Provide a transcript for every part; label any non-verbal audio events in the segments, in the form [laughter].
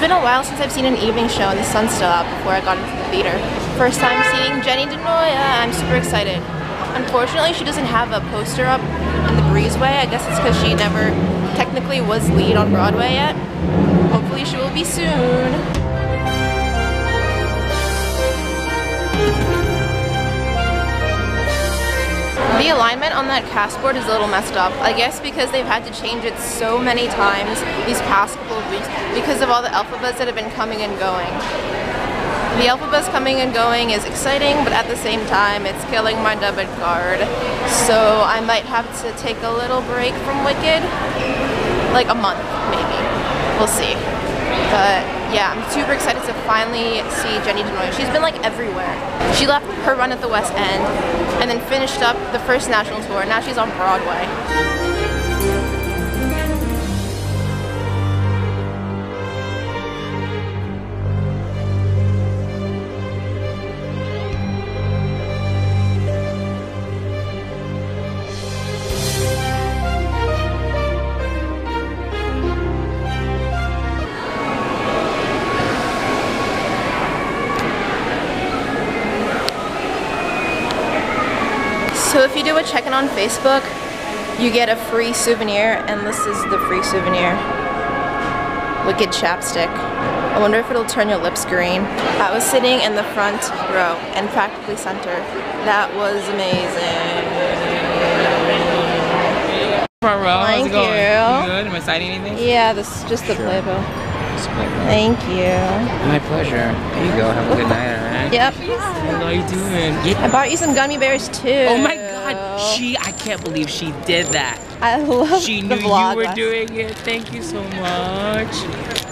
been a while since I've seen an evening show and the sun's still out before I got into the theater. First time seeing Jenny DiNoia, I'm super excited. Unfortunately, she doesn't have a poster up in the breezeway. I guess it's because she never technically was lead on Broadway yet. Hopefully she will be soon. The alignment on that cast board is a little messed up. I guess because they've had to change it so many times these past couple of weeks because of all the Elphabas that have been coming and going. The Elphabas coming and going is exciting, but at the same time, it's killing my debit card. So I might have to take a little break from Wicked, like a month maybe. We'll see. But yeah, I'm super excited to finally see Jenny DiNoia. She's been like everywhere. She left her run at the West End and then finished up the first national tour. Now she's on Broadway. So if you do a check-in on Facebook, you get a free souvenir, and this is the free souvenir. Wicked chapstick. I wonder if it'll turn your lips green. I was sitting in the front row and practically center. That was amazing. Front row, how's Thank it going? you. good? Am I citing anything? Yeah, this is just the playbill. Thank you. My pleasure. There you go. Have a good night, alright? Yep. How are you doing? I bought you some gummy bears too. Oh my god, she, I can't believe she did that. I love She knew you were doing it. Thank you so much.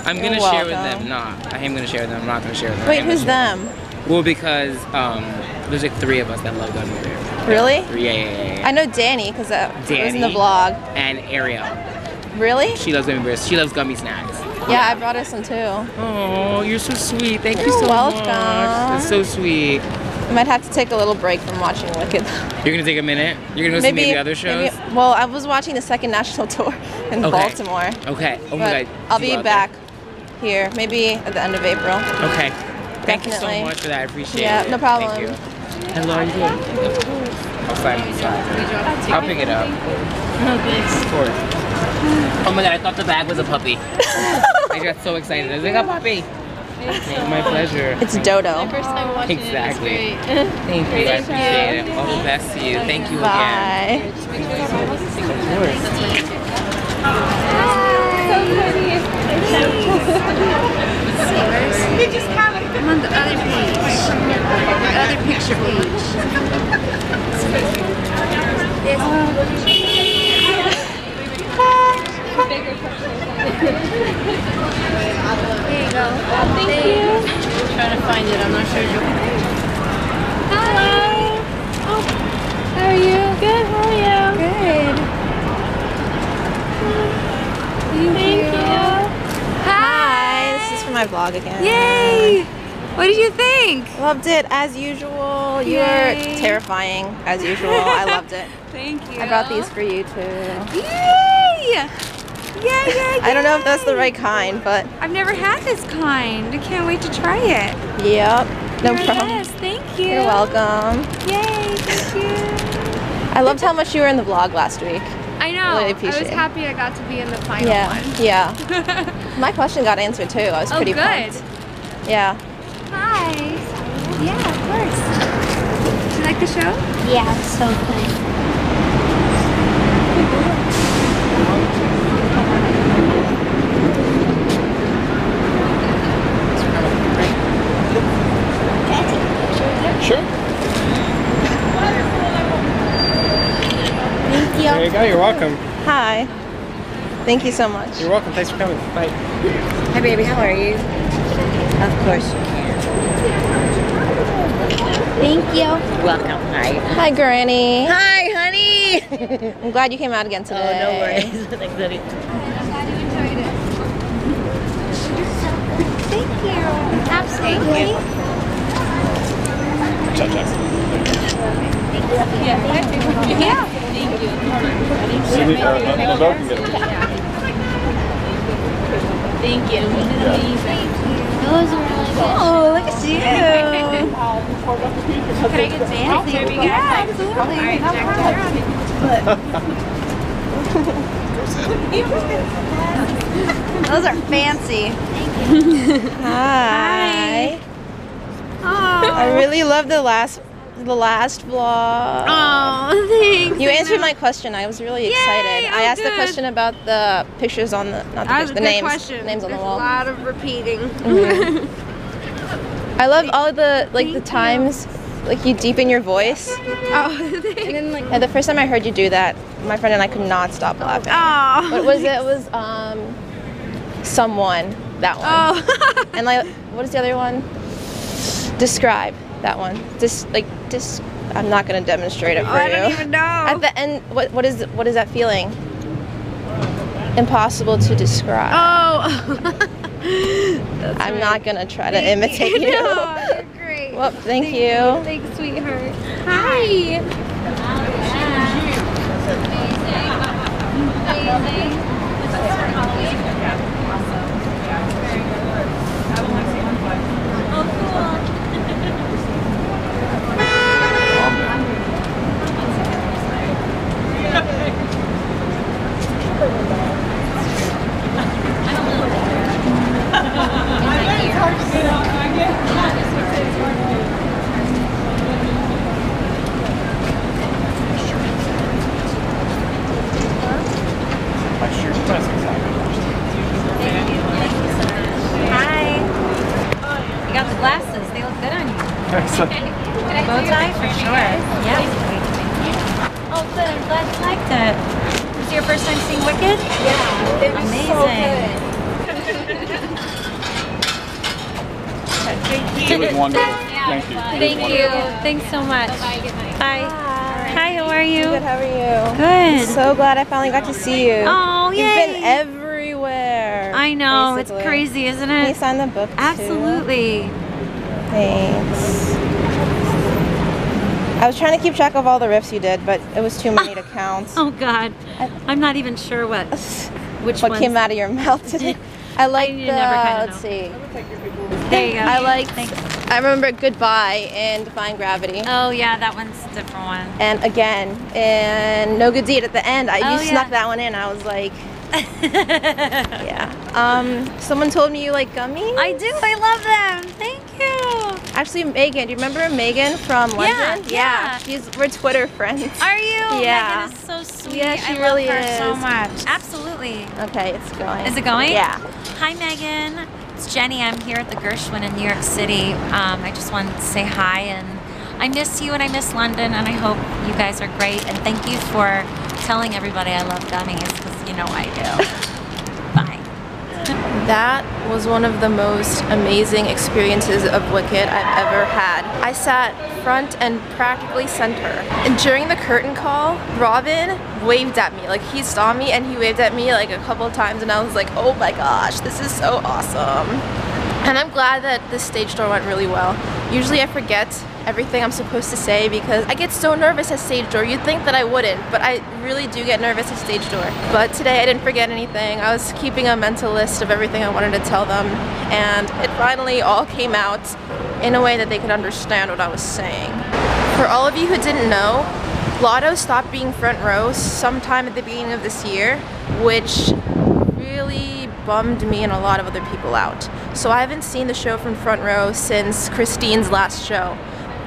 I'm You're gonna share with them. Nah, I am gonna share with them. I'm not gonna share with them. Wait, who's share- them? Well, because um, there's like three of us that love Gummy Bear. Really? Yeah, yeah, yeah, yeah. I know Danny because that was in the Danny. vlog. And Ariel. Really? She loves Gummy Bears. She loves Gummy Snacks. Yeah, I brought her some too. Oh, you're so sweet. Thank you You're so welcome. much. That's so sweet. I might have to take a little break from watching Wicked. You're gonna take a minute. You're gonna go see maybe other shows. maybe- well, I was watching the second national [laughs] tour in Okay. Baltimore. Okay. Oh my god. I'll be back here, maybe at the end of April. Okay. Thank you so much for that. I appreciate Yeah, it. Yeah. No problem. Thank you. Hello, are you doing? I'll sign inside. I'll pick it up. No, thanks. Of course. Oh my god, I thought the bag was a puppy. [laughs] I got so excited. I was like, a puppy. My pleasure. It's Dodo. Exactly. Thank you. [laughs] I appreciate it. All the best to you. Thank you again. Bye. Of course. I'm on the other page. [laughs] The other picture page. There you go. Thank you. trying to find it. I'm not sure. Hello. Oh, how are you? Good. How are you? Good. Thank, you. Hi. This is for my vlog again. Yay! What did you think? Loved it as usual. You Yay. were terrifying as usual. I loved it. [laughs] Thank you. I brought these for you too. Yay! Yeah, yeah, [laughs] I don't know if that's the right kind, but I've never had this kind. I can't wait to try it. yep. No Here problem. is. Thank you. You're welcome. Yay, thank you. I loved how much you were in the vlog last week. I know. Really I was happy I got to be in the final Yeah. one. Yeah. [laughs] My question got answered too. I was Oh, pretty good. pumped. Yeah. Hi. Yeah, of course. Do you like the show? Yeah, it's so good. Sure. Thank you. There you go. You're welcome. Hi. Thank you so much. You're welcome. Thanks for coming. Bye. Hi, baby. How are you? Of course you can. Thank you. Welcome. Hi. Hi, Granny. Hi, honey. [laughs] I'm glad you came out again oh, today. no worries. [laughs] Thanks, honey. Thank you. Absolutely. Ciao, ciao. You, uh, the boat can get it. Thank you. Those are really good. Oh, look at you. Can I get fancy? Yeah, absolutely. Those are fancy. Hi. I really love the last the last vlog. Oh, [laughs] thanks. You You answered my question. I was really excited. I oh, asked the question about the pictures on the not the, pictures, the names question. names on the wall. a lot of repeating. [laughs] I love all the like the times like you deepen your voice. [laughs] oh, thanks. And then like and the first time I heard you do that, my friend and I could not stop laughing. Oh. What was it? It was um someone that one. Oh. And like what is the other one? Describe that one. Just like just I'm not gonna demonstrate it oh, for Oh, I you. don't even know. At the end, what what is what is that feeling? Impossible to describe. Oh. [laughs] I'm right. not gonna try to [laughs] Thank imitate you. No, you're great. Well, thank you. Thanks, sweetheart. Hi. Hi. You got the glasses. They look good on you. Bow tie for sure. Yeah. Oh, good. I'm glad you liked it. Was it your first time seeing Wicked? Yeah. It was Amazing. It was wonderful. Thank you. Thank you. Thanks so much. Bye. Hi, how are you? Good. How are you? Good. So glad I finally got to see you. Oh, You've been everywhere. I know. It's crazy, isn't Can you it? sign the book too? Absolutely. Thanks. I was trying to keep track of all the riffs you did, but it was too many to count. [laughs] Oh, God. I'm not even sure what [laughs] which what ones. came out of your mouth [laughs] today? I like you the. never kinda let's know. see. There you go. I like. Thanks. I remember Goodbye and Defying Gravity. Oh, yeah, that one's a different one. And again, and No Good Deed at the end. I, Oh, you yeah. snuck that one in. I was like, yeah. Um, someone told me you like gummies. I do. I love them. Thank you. Actually, Megan. Do you remember Megan from Yeah, London? yeah. She's we're Twitter friends. Are you? [laughs] Yeah. Megan is so sweet. Yeah, she I really love her so much. Absolutely. Okay, it's going. Is it going? Yeah. Hi, Megan. It's Jenny. I'm here at the Gershwin in New York City. Um, I just wanted to say hi and I miss you and I miss London and I hope you guys are great and thank you for telling everybody I love gummies because you know I do. [laughs] That was one of the most amazing experiences of Wicked I've ever had. I sat front and practically center. And during the curtain call, Robin waved at me. Like he saw me and he waved at me like a couple times and I was like, oh my gosh, this is so awesome. And I'm glad that this stage door went really well. Usually I forget everything I'm supposed to say because I get so nervous at stage door. You'd think that I wouldn't, but I really do get nervous at stage door. But today I didn't forget anything. I was keeping a mental list of everything I wanted to tell them and it finally all came out in a way that they could understand what I was saying. For all of you who didn't know, Lotto stopped being front row sometime at the beginning of this year, which really bummed me and a lot of other people out. So I haven't seen the show from front row since Christine's last show.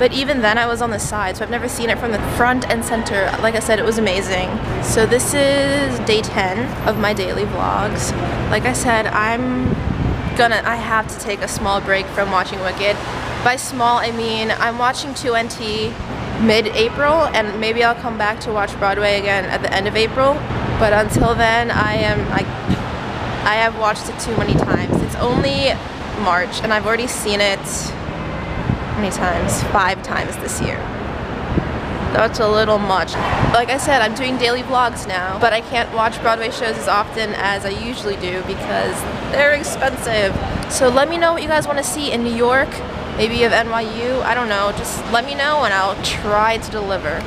But even then I was on the side, so I've never seen it from the front and center. Like I said, it was amazing. So this is day 10 of my daily vlogs. Like I said, I'm gonna, I have to take a small break from watching Wicked. By small, I mean I'm watching 2NT mid-April and maybe I'll come back to watch Broadway again at the end of April. But until then, I am like, I have watched it too many times. It's only March and I've already seen it many times? Five times this year. That's a little much. Like I said, I'm doing daily vlogs now, but I can't watch Broadway shows as often as I usually do because they're expensive. So let me know what you guys want to see in New York. Maybe of NYU. I don't know. Just let me know and I'll try to deliver.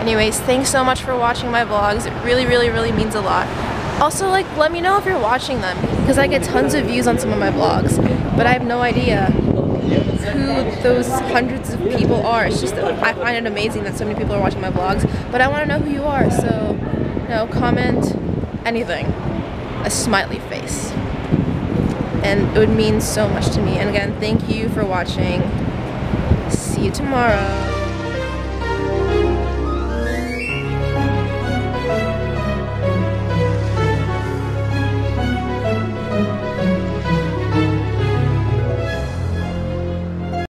Anyways, thanks so much for watching my vlogs. It really, really, really means a lot. Also, like, let me know if you're watching them because I get tons of views on some of my vlogs, but I have no idea who those hundreds of people are. It's just I find it amazing that so many people are watching my vlogs, but I want to know who you are. So, you know, comment anything, a smiley face, and it would mean so much to me. And again, thank you for watching. See you tomorrow.